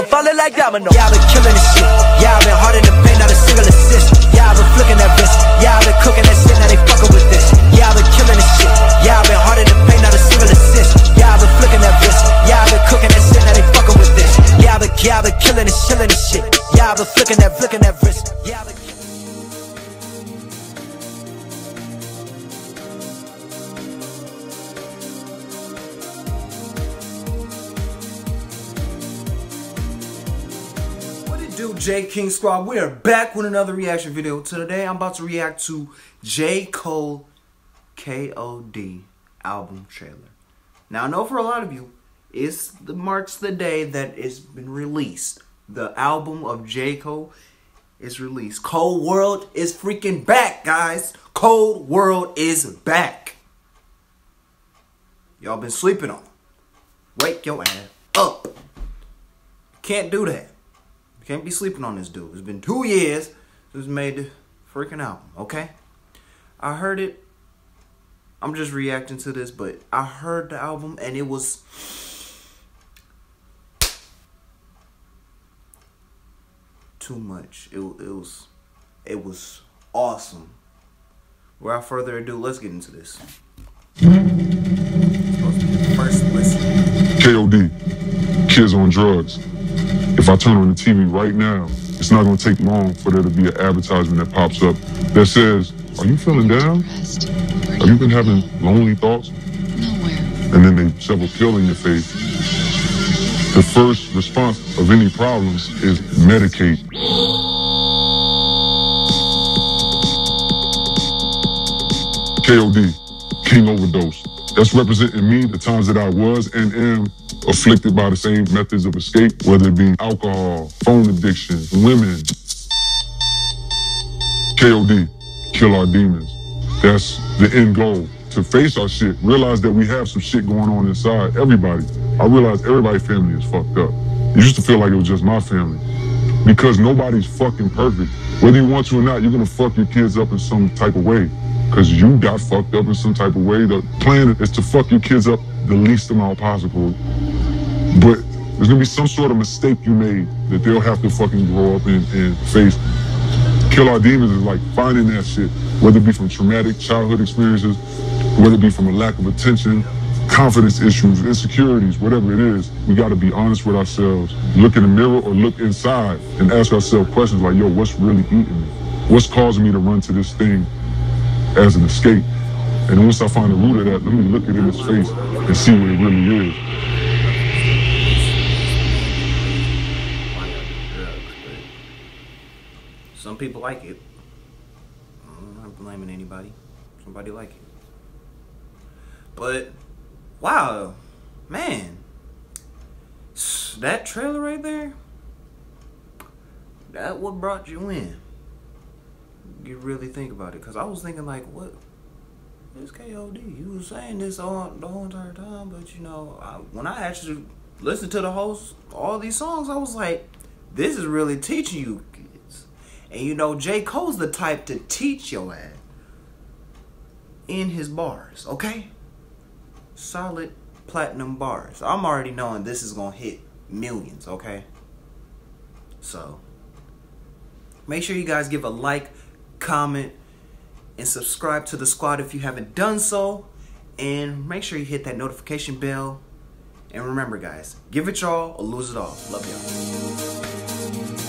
I'm falling like domino. Yeah, I've been killing this shit. Yeah, I've been hard in the paint, not a single assist. Yeah, I've been flicking that wrist. Yeah, I've been cooking that shit, now they fucking with this. Yeah, I've been killing this shit. Yeah, I've been hard in the paint, not a single assist. Yeah, I've been flicking that wrist. Yeah, I've been cooking that shit, now they fucking with this. Yeah, I've been, yeah, I've been killing this, killing this shit. Yeah, I've been flicking that, flicking that wrist. Do, J King Squad? We are back with another reaction video. Today, I'm about to react to J. Cole K.O.D. album trailer. Now, I know for a lot of you, it's the marks the day that it's been released. The album of J. Cole is released. Cole World is freaking back, guys. Cole World is back. Y'all been sleeping on. Wake your ass up. Can't do that. You can't be sleeping on this dude. It's been two years since made the freaking album, okay? I heard it. I'm just reacting to this, but I heard the album and it was too much. It, it was it was awesome. Without further ado, let's get into this. First listen. KOD, kids on drugs. If I turn on the TV right now, it's not going to take long for there to be an advertisement that pops up that says, Are you feeling down? Have you been having lonely thoughts? Nowhere. And then they shove a pill in your face. The first response of any problems is medicate. KOD, King Overdose. That's representing me, the times that I was and am afflicted by the same methods of escape, whether it be alcohol, phone addiction, women. KOD, kill our demons. That's the end goal. To face our shit, realize that we have some shit going on inside. Everybody. I realize everybody's family is fucked up. It used to feel like it was just my family. Because nobody's fucking perfect. Whether you want to or not, you're gonna fuck your kids up in some type of way. Cause you got fucked up in some type of way. The plan is to fuck your kids up the least amount possible. But there's gonna be some sort of mistake you made that they'll have to fucking grow up and, and face. Kill our demons is like finding that shit, whether it be from traumatic childhood experiences, whether it be from a lack of attention, confidence issues, insecurities, whatever it is, we gotta be honest with ourselves. Look in the mirror or look inside and ask ourselves questions like, yo, what's really eating me? What's causing me to run to this thing as an escape? And once I find the root of that, let me look it in his face and see what it really is. some people like it. I'm not blaming anybody. Somebody like it. But wow, man, that trailer right there, that what brought you in. You really think about it, cause I was thinking like, what? This KOD, you was saying this all the whole entire time, but you know, I, when I actually listened to the host, all these songs, I was like, this is really teaching you kids. And you know, J. Cole's the type to teach your ass in his bars, okay? Solid platinum bars. I'm already knowing this is gonna hit millions, okay? So, make sure you guys give a like, comment, and subscribe to the squad if you haven't done so. And make sure you hit that notification bell. And remember, guys, give it y'all or lose it all. Love y'all.